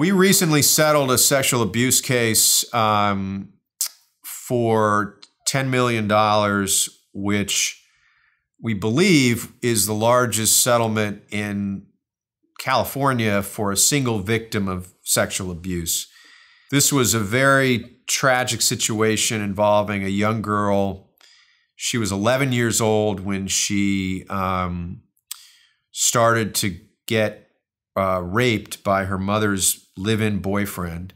We recently settled a sexual abuse case um, for $10 million, which we believe is the largest settlement in California for a single victim of sexual abuse. This was a very tragic situation involving a young girl. She was 11 years old when she um, started to get uh, raped by her mother's live in boyfriend.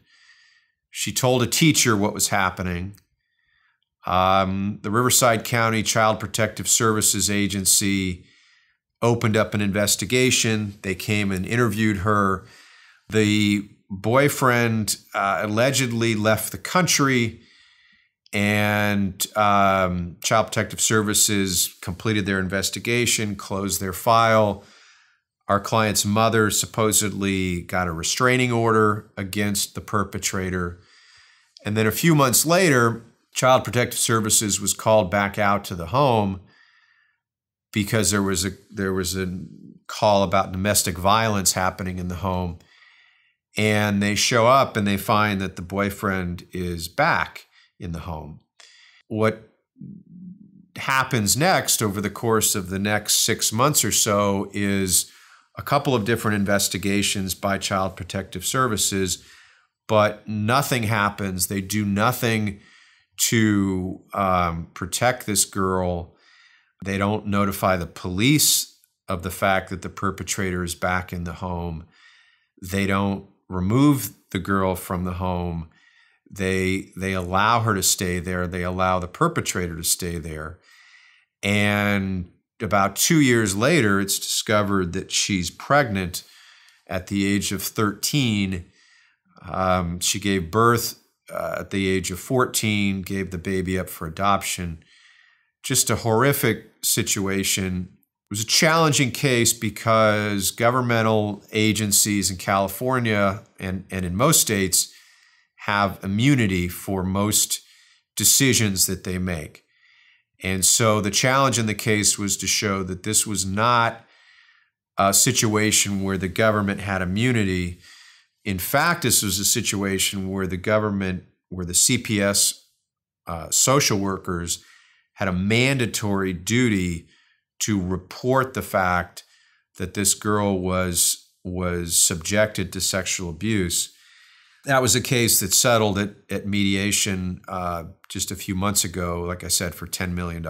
She told a teacher what was happening. Um, the Riverside County Child Protective Services Agency opened up an investigation. They came and interviewed her. The boyfriend uh, allegedly left the country, and um, Child Protective Services completed their investigation, closed their file. Our client's mother supposedly got a restraining order against the perpetrator. And then a few months later, Child Protective Services was called back out to the home because there was a there was a call about domestic violence happening in the home. And they show up and they find that the boyfriend is back in the home. What happens next over the course of the next six months or so is a couple of different investigations by Child Protective Services, but nothing happens. They do nothing to um, protect this girl. They don't notify the police of the fact that the perpetrator is back in the home. They don't remove the girl from the home. They they allow her to stay there. They allow the perpetrator to stay there. And about two years later, it's discovered that she's pregnant at the age of 13. Um, she gave birth uh, at the age of 14, gave the baby up for adoption. Just a horrific situation. It was a challenging case because governmental agencies in California and, and in most states have immunity for most decisions that they make. And so the challenge in the case was to show that this was not a situation where the government had immunity. In fact, this was a situation where the government, where the CPS uh, social workers had a mandatory duty to report the fact that this girl was was subjected to sexual abuse that was a case that settled at, at mediation uh, just a few months ago, like I said, for $10 million.